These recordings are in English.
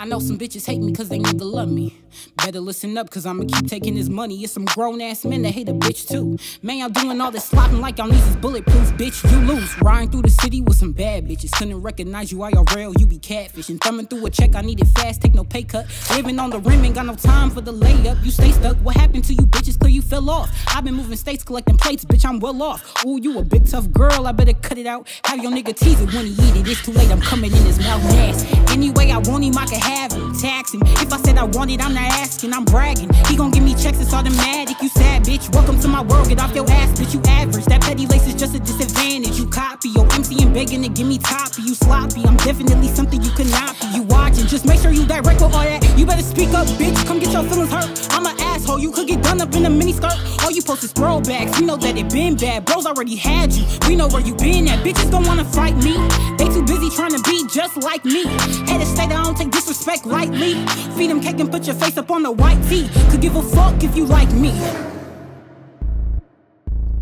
I know some bitches hate me cause they nigga love me. Better listen up cause I'ma keep taking this money. It's some grown ass men that hate a bitch too. Man, y'all doing all this slopping like y'all need is bulletproof, bitch. You lose. Riding through the city with some bad bitches. Couldn't recognize you you real? You be catfishing. Thumbing through a check, I need it fast, take no pay cut. Living on the rim, ain't got no time for the layup. You stay stuck. What happened to you bitches? Clear you fell off. I've been moving states collecting plates, bitch. I'm well off. Ooh, you a big tough girl, I better cut it out. Have your nigga tease it when he eat it. It's too late, I'm coming in his mouth nasty. Anyway, I want him, I can have him. Tax him. If I said I want it, I'm not asking, I'm bragging. He gon' give me checks, it's automatic. You sad, bitch. Welcome to my world, get off your ass, bitch. You average. That petty lace is just a disadvantage. You copy. Yo, MC and begging to give me toppy. You sloppy. I'm definitely something you cannot be. You watching, just make sure you direct with all that. You better speak up, bitch. Come get your feelings hurt. I'm an asshole. You could get done up in a mini skirt. All you post is throwbacks. We know that it been bad. Bros already had you. We know where you been at. Bitches don't wanna fight me. They too busy trying to be just like me. Head of state, I don't take disrespect lightly. Feed them cake and put your face up on the white tee. Could give a fuck if you like me.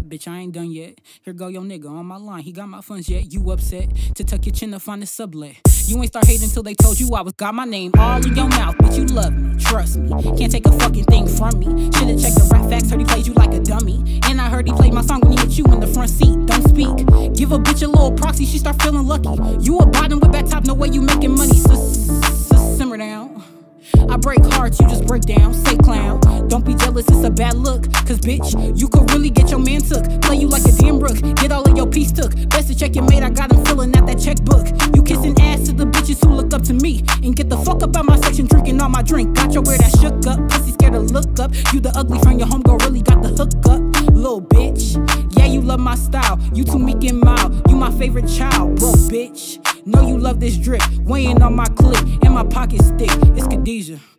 Bitch, I ain't done yet. Here go your nigga on my line. He got my funds yet. You upset to tuck your chin to find a sublet. You ain't start hating until they told you I was got my name all in your mouth. But you love me, trust me. Can't take a fucking thing from me. Should've checked the rap facts, heard he played you like a dummy. And I heard he played my song when he hit you in the front seat. Don't speak. Give a bitch a little proxy, she start feeling lucky. You a bottom with that top, no way you making money. Simmer down. I break hearts, you just break down. Say clown. Don't be jealous, it's a bad look. Cause bitch, you could really get your man took. Play you like a damn rook. Get all of your piece took. Best to check your mate, I got him filling out that checkbook. You kissing ass look up to me. And get the fuck up out my section, drinking all my drink. Got your weird ass shook up. Pussy scared to look up. You the ugly friend, your homegirl really got the hook up. Little bitch. Yeah, you love my style. You too meek and mild. You my favorite child, bro, bitch. Know you love this drip. Weighing on my clip and my pocket stick. It's Khadijat.